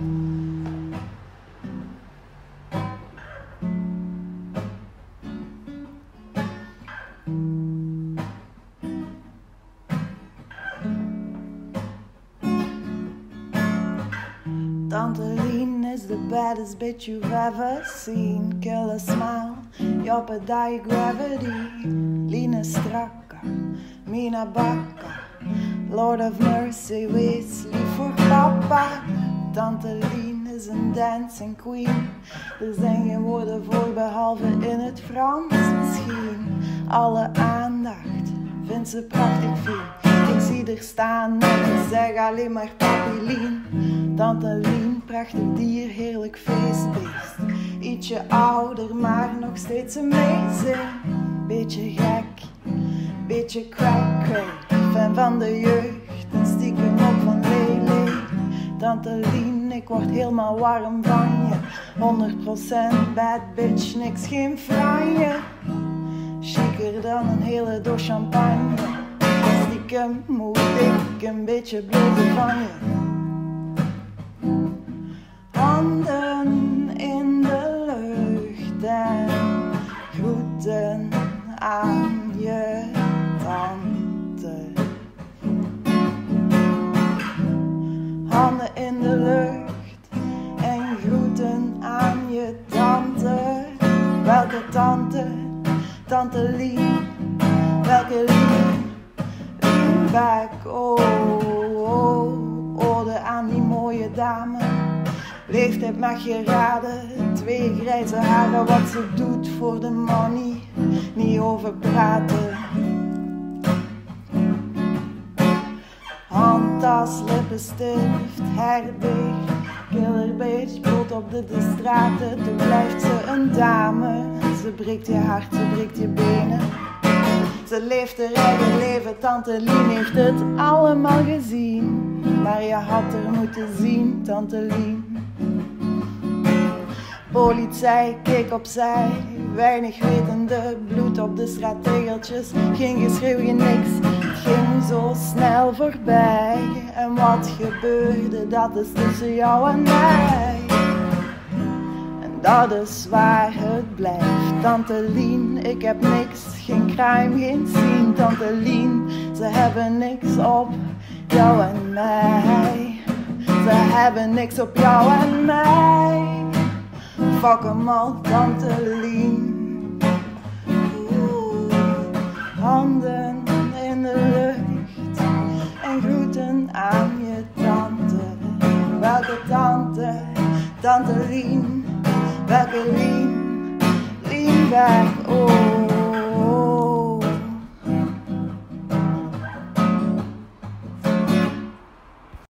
Dantaline is the baddest bitch you've ever seen. Killer smile, jag die gravity. Lina Straka, Mina Backa. Lord of mercy, we sleep for Papa. Tante Lien is een dancing queen. Er zijn geen woorden voor, behalve in het Frans misschien. Alle aandacht vindt ze prachtig veel. Ik zie er staan en ik zeg alleen maar papi Lien. Tante Lien, prachtig dier, heerlijk feestbeest. Ietsje ouder, maar nog steeds amazing. Beetje gek, beetje crack. Fan van de jeugd Tante ik word helemaal warm van je. 100% bad bitch, niks geen franje. Chiquer dan een hele doos champagne. Stiekem moet ik een beetje bloeden van je. Tante? Tante Lien. Welke Lien? Lienback, oh, oh, ode aan die mooie dame. Leeftijd mag je raden, twee grijze haren, wat ze doet voor de money, niet over praten. Handtas, lippenstift, herberg, killerbeest, bloot op de, de straten. Toen blijft ze een dame, ze breekt je hart, ze breekt je benen. Ze leeft haar eigen leven, tante Lien heeft het allemaal gezien. Maar je had er moeten zien, tante Lien. Politie keek opzij, weinig wetende, bloed op de straattegeltjes. Geen geschreeuw, geen niks, het ging zo snel voorbij. En wat gebeurde, dat is tussen jou en mij. Dat is waar het blijft. Tante Lien, ik heb niks, geen crime, geen scene. Tante Lien, ze hebben niks op jou en mij. Ze hebben niks op jou en mij. Fuck hem al, tante Lien. Handen in de lucht en groeten aan je tante. Welke tante, tante Lien? back, lean, lean back, oh.